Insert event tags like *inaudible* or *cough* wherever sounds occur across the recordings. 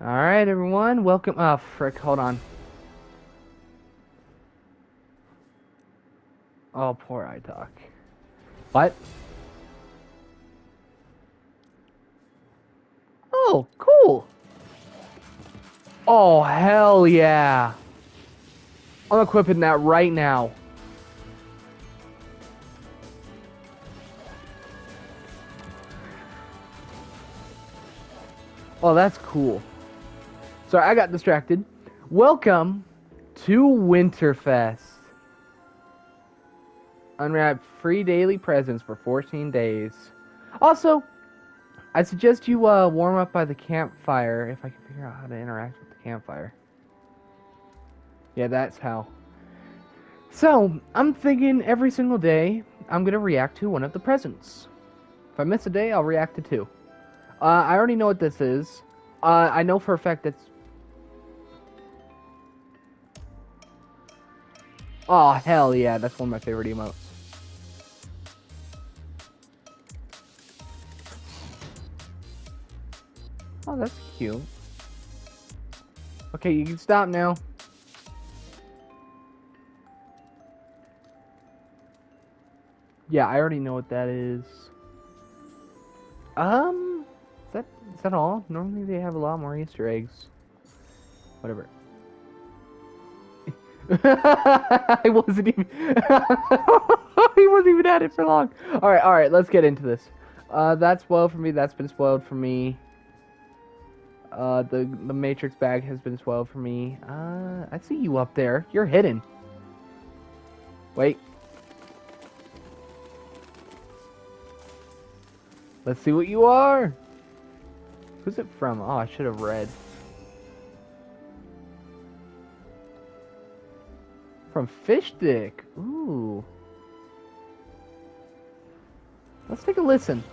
Alright, everyone, welcome. Oh, frick, hold on. Oh, poor iTalk. What? Oh, cool. Oh, hell yeah. I'm equipping that right now. Oh, that's cool. Sorry, I got distracted. Welcome to Winterfest. Unwrap free daily presents for 14 days. Also, I suggest you uh, warm up by the campfire if I can figure out how to interact with the campfire. Yeah, that's how. So, I'm thinking every single day I'm going to react to one of the presents. If I miss a day, I'll react to two. Uh, I already know what this is. Uh, I know for a fact it's... Oh, hell yeah, that's one of my favorite emotes. Oh, that's cute. Okay, you can stop now. Yeah, I already know what that is. Um, is that is that all? Normally they have a lot more Easter eggs. Whatever. *laughs* I wasn't even. *laughs* he wasn't even at it for long. All right, all right. Let's get into this. Uh, that's spoiled for me. That's been spoiled for me. Uh, the the Matrix bag has been spoiled for me. Uh, I see you up there. You're hidden. Wait. Let's see what you are. Who's it from? Oh, I should have read. From Fishstick. Ooh. Let's take a listen.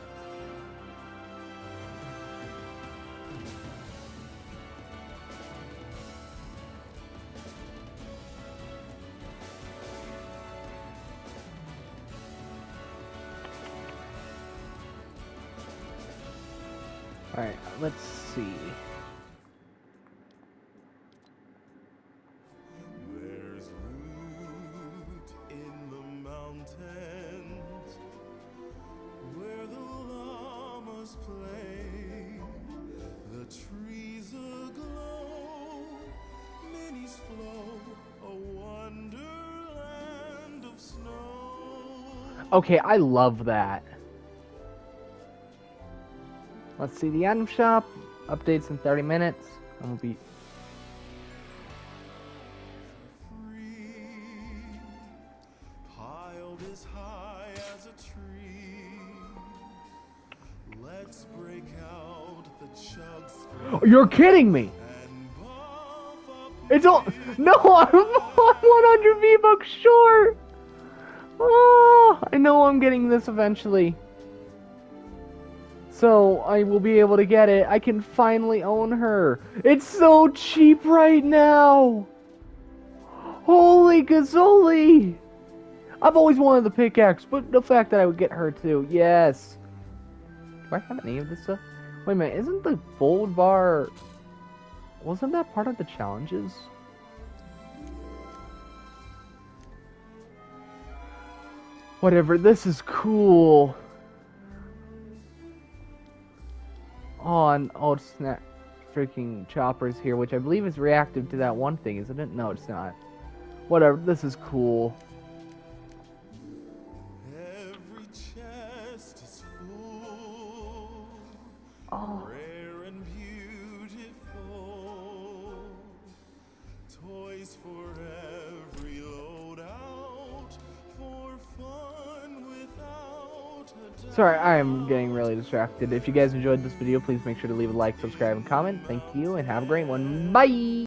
Alright, let's see. Llamas play. The trees aglow, minis flow, a wonderland of snow. Okay, I love that. Let's see the item shop. Updates in 30 minutes. I'm gonna be. Free, piled as high as a tree. You're kidding me! It's all. No, *laughs* I'm, I'm 100 V bucks short! Oh, I know I'm getting this eventually. So I will be able to get it. I can finally own her. It's so cheap right now! Holy gazoli! I've always wanted the pickaxe, but the fact that I would get her too, yes. Do I have any of this stuff? Wait a minute, isn't the gold bar... Wasn't that part of the challenges? Whatever, this is cool. And oh snap, freaking choppers here, which I believe is reactive to that one thing, isn't it? No, it's not. Whatever, this is cool. Sorry, I am getting really distracted. If you guys enjoyed this video, please make sure to leave a like, subscribe, and comment. Thank you, and have a great one. Bye!